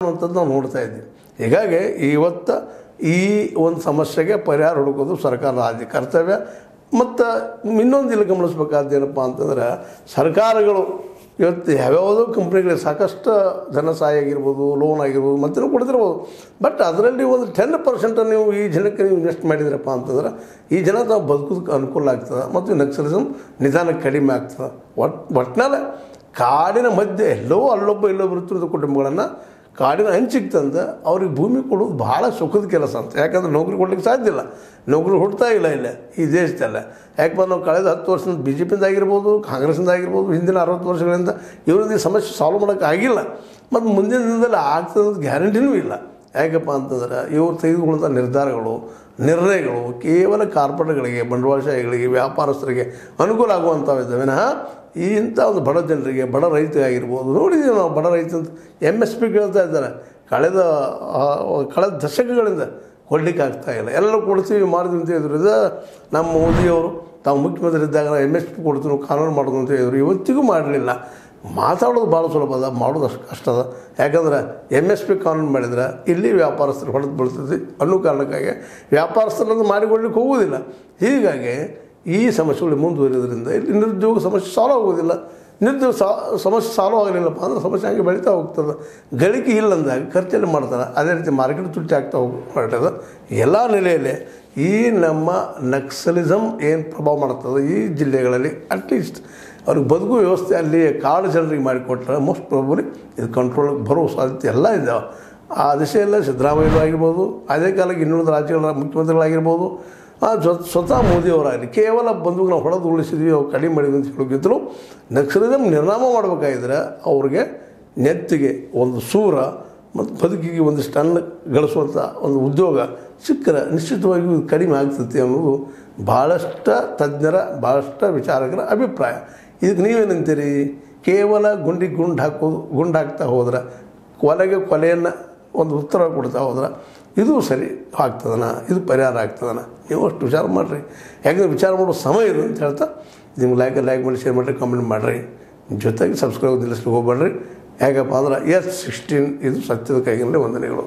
ಅನ್ನುವಂಥದ್ದು ನಾವು ನೋಡ್ತಾ ಇದ್ದೀವಿ. ಹೀಗಾಗಿ ಇವತ್ತು ಈ ಒಂದು ಸಮಸ್ಯೆಗೆ ಪರಿಹಾರ ಹುಡುಕೋದು ಸರ್ಕಾರದ ಆದ್ಯ ಕರ್ತವ್ಯ. ಮತ್ತು ಇನ್ನೊಂದು ಇಲ್ಲಿ ಗಮನಿಸ್ಬೇಕಾದ್ದು ಏನಪ್ಪ ಅಂತಂದ್ರೆ ಸರ್ಕಾರಗಳು ಇವತ್ತು ಯಾವ್ಯಾವುದೋ ಕಂಪ್ನಿಗಳಿಗೆ ಸಾಕಷ್ಟು ಧನ ಸಹಾಯ ಆಗಿರ್ಬೋದು ಲೋನ್ ಆಗಿರ್ಬೋದು ಮತ್ತೆ ಕೊಡ್ತಿರ್ಬೋದು. ಬಟ್ ಅದರಲ್ಲಿ ಒಂದು ಟೆನ್ ಪರ್ಸೆಂಟ್ ನೀವು ಈ ಜನಕ್ಕೆ ನೀವು ಇನ್ವೆಸ್ಟ್ ಮಾಡಿದ್ರಪ್ಪ ಅಂತಂದ್ರೆ ಈ ಜನ ತಾವು ಬದುಕೋದಕ್ಕೆ ಅನುಕೂಲ ಆಗ್ತದೆ ಮತ್ತು ನಕ್ಸಲಿಸಮ್ ನಿಧಾನಕ್ಕೆ ಕಡಿಮೆ ಆಗ್ತದೆ. ಒಟ್ ಒಟ್ಟಿನಲ್ಲಿ ಕಾಡಿನ ಮಧ್ಯೆ ಎಲ್ಲೋ ಅಲ್ಲೊಬ್ಬ ಇಲ್ಲೊಬ್ಬರು ಕುಟುಂಬಗಳನ್ನು ಕಾಡಿನ ಹಂಚಿಗೆ ತಂದು ಅವ್ರಿಗೆ ಭೂಮಿ ಕೊಡೋದು ಭಾಳ ಸುಖದ ಕೆಲಸ ಅಂತ. ಯಾಕಂದ್ರೆ ನೌಕರಿ ಕೊಡ್ಲಿಕ್ಕೆ ಸಾಧ್ಯ ಇಲ್ಲ. ನೌಕರಿ ಹುಡ್ತಾ ಇಲ್ಲ ಇಲ್ಲ ಈ ದೇಶದಲ್ಲ. ಯಾಕಂದ್ರೆ ನಾವು ಕಳೆದ ಹತ್ತು ವರ್ಷದಿಂದ ಬಿ ಜೆ ಪಿಯಿಂದ ಆಗಿರ್ಬೋದು, ಕಾಂಗ್ರೆಸ್ಸಿಂದ ಆಗಿರ್ಬೋದು, ಹಿಂದಿನ ಅರವತ್ತು ವರ್ಷಗಳಿಂದ ಇವ್ರದ್ದು ಈ ಸಮಸ್ಯೆ ಸಾಲ್ವ್ ಮಾಡೋಕೆ ಆಗಿಲ್ಲ. ಮತ್ತು ಮುಂದಿನ ದಿನದಲ್ಲಿ ಆಗ್ತದ ಗ್ಯಾರಂಟಿನೂ ಇಲ್ಲ. ಯಾಕಪ್ಪ ಅಂತಂದ್ರೆ ಇವರು ತೆಗೆದುಕೊಳ್ಳುವಂಥ ನಿರ್ಧಾರಗಳು, ನಿರ್ಣಯಗಳು ಕೇವಲ ಕಾರ್ಪೊರೇಟ್ಗಳಿಗೆ ಬಂಡವಾಳಶಾಹಿಗಳಿಗೆ ವ್ಯಾಪಾರಸ್ಥರಿಗೆ ಅನುಕೂಲ ಆಗುವಂಥವು ವಿನಃ ಈ ಇಂಥ ಒಂದು ಬಡ ಜನರಿಗೆ, ಬಡ ರೈತರಿಗಾಗಿರ್ಬೋದು ನೋಡಿದ್ದೀವಿ ನಾವು ಬಡ ರೈತ ಅಂತ? ಎಂ ಎಸ್ ಪಿ ಕೇಳ್ತಾ ಇದ್ದಾರೆ. ಕಳೆದ ಕಳೆದ ದಶಕಗಳಿಂದ ಕೊಡಲಿಕ್ಕೆ ಇಲ್ಲ. ಎಲ್ಲರೂ ಕೊಡ್ತೀವಿ ಮಾಡಿದ್ವಿ ಅಂತ ಹೇಳಿದ್ರು. ಇದು ನಮ್ಮ ಮೋದಿಯವರು, ತಾವು ಮುಖ್ಯಮಂತ್ರಿ ಇದ್ದಾಗ ಎಂ ಎಸ್ ಪಿ ಕೊಡ್ತೀವಿ ಕಾನೂನು ಮಾಡೋದು ಅಂತ ಹೇಳಿದ್ರು. ಇವತ್ತಿಗೂ ಮಾಡಲಿಲ್ಲ. ಮಾತಾಡೋದು ಭಾಳ ಸುಲಭ ಅದ, ಮಾಡೋದು ಅಷ್ಟು ಕಷ್ಟ ಅದ. ಯಾಕಂದ್ರೆ ಎಂ ಎಸ್ ಪಿ ಕಾನೂನು ಮಾಡಿದ್ರೆ ಇಲ್ಲಿ ವ್ಯಾಪಾರಸ್ಥರು ಹೊಡೆದು ಬೀಳ್ತದೆ ಅನ್ನೋ ಕಾರಣಕ್ಕಾಗಿ ವ್ಯಾಪಾರಸ್ಥರನ್ನು ಮಾಡಿಕೊಳ್ಳಿಕ್ಕೆ ಹೋಗೋದಿಲ್ಲ ಹೀಗಾಗಿ ಈ ಸಮಸ್ಯೆಗಳು ಮುಂದುವರಿಯೋದ್ರಿಂದ ಇಲ್ಲಿ ನಿರುದ್ಯೋಗ ಸಮಸ್ಯೆ ಸಾಲ್ವ್ ಆಗೋದಿಲ್ಲ ನಿರುದ್ಯೋಗ ಸಮಸ್ಯೆ ಸಾಲ್ವ್ ಆಗಲಿಲ್ಲಪ್ಪ ಅಂದ್ರೆ ಸಮಸ್ಯೆ ಹಂಗೆ ಬೆಳೀತಾ ಹೋಗ್ತದೆ. ಗಳಿಕೆ ಇಲ್ಲ ಅಂದಾಗ ಖರ್ಚಲ್ಲಿ ಮಾಡ್ತಾರೆ. ಅದೇ ರೀತಿ ಮಾರ್ಕೆಟ್ ತುಟ್ಟಿ ಆಗ್ತಾ ಹೋಗಿ ಹೊರಟದ ಎಲ್ಲ ನೆಲೆಯಲ್ಲಿ ಈ ನಮ್ಮ ನಕ್ಸಲಿಸಮ್ ಏನು ಪ್ರಭಾವ ಮಾಡ್ತದೆ ಈ ಜಿಲ್ಲೆಗಳಲ್ಲಿ ಅಟ್ಲೀಸ್ಟ್ ಅವ್ರಿಗೆ ಬದುಕು ವ್ಯವಸ್ಥೆ ಅಲ್ಲಿ ಕಾಡು ಜನರಿಗೆ ಮಾಡಿಕೊಟ್ರೆ ಮೋಸ್ಟ್ ಪ್ರಾಬಲಿ ಇದು ಕಂಟ್ರೋಲ್ಗೆ ಬರೋ ಸಾಧ್ಯತೆ ಎಲ್ಲ ಇದ್ದಾವೆ ಆ ದಿಶೆಯಲ್ಲೇ ಸಿದ್ದರಾಮಯ್ಯರು ಆಗಿರ್ಬೋದು, ಅದೇ ಕಾಲಕ್ಕೆ ಇನ್ನುಳಿದ ರಾಜ್ಯಗಳ ಮುಖ್ಯಮಂತ್ರಿಗಳಾಗಿರ್ಬೋದು ಸ್ವತಃ ಮೋದಿಯವರಾಗಲಿ ಕೇವಲ ಬಂದು ನಾವು ಹೊಡೆದು ಉಳಿಸಿದ್ವಿ ಅವ್ರು ಕಡಿಮೆ ಮಾಡಿದ್ವಿ ಅಂತ ಹೇಳೋಕ್ಕಿಂತಲೂ ನಕ್ಸಲಿಸಮ್ ನಿರ್ನಾಮ ಮಾಡಬೇಕಾಗಿದ್ರೆ ಅವ್ರಿಗೆ ನೆತ್ತಿಗೆ ಒಂದು ಸೂರ ಮತ್ತು ಬದುಕಿಗೆ ಒಂದಿಷ್ಟು ಸ್ಟನ್ ಗಳಿಸುವಂಥ ಒಂದು ಉದ್ಯೋಗ ಸಿಕ್ಕರೆ ನಿಶ್ಚಿತವಾಗಿಯೂ ಕಡಿಮೆ ಆಗ್ತೈತಿ ಅನ್ನೋದು ಭಾಳಷ್ಟು ತಜ್ಞರ ಭಾಳಷ್ಟು ವಿಚಾರಕರ ಅಭಿಪ್ರಾಯ. ಇದಕ್ಕೆ ನೀವೇನಂತೀರಿ ಕೇವಲ ಗುಂಡಿಗೆ ಗುಂಡು ಹಾಕೋದು, ಗುಂಡು ಹಾಕ್ತಾ ಹೋದ್ರೆ, ಕೊಲೆಗೆ ಕೊಲೆಯನ್ನು ಒಂದು ಉತ್ತರ ಕೊಡ್ತಾ ಹೋದ್ರೆ ಇದು ಸರಿ ಆಗ್ತದನ? ಇದು ಪರಿಹಾರ ಆಗ್ತದನ? ನೀವು ಅಷ್ಟು ವಿಚಾರ ಮಾಡಿರಿ. ಯಾಕಂದರೆ ವಿಚಾರ ಮಾಡೋ ಸಮಯ ಇದು ಅಂತ ಹೇಳ್ತಾ ನಿಮ್ಗೆ ಲೈಕ್ ಲೈಕ್ ಮಾಡಿ ಶೇರ್ ಮಾಡಿರಿ ಕಮೆಂಟ್ ಮಾಡಿರಿ. ಜೊತೆಗೆ ಸಬ್ಸ್ಕ್ರೈಬ್ ನಿಲ್ಲಿಸ್ಲಿಕ್ಕೆ ಹೋಗ್ಬೇಡ್ರಿ. ಯಾಕಪ್ಪ ಅಂದ್ರೆ ಎಸ್ ಸಿಕ್ಸ್ಟೀನ್ ಇದು ಸತ್ಯದ ಕೈಗಿನಲ್ಲಿ ವಂದನೆಗಳು.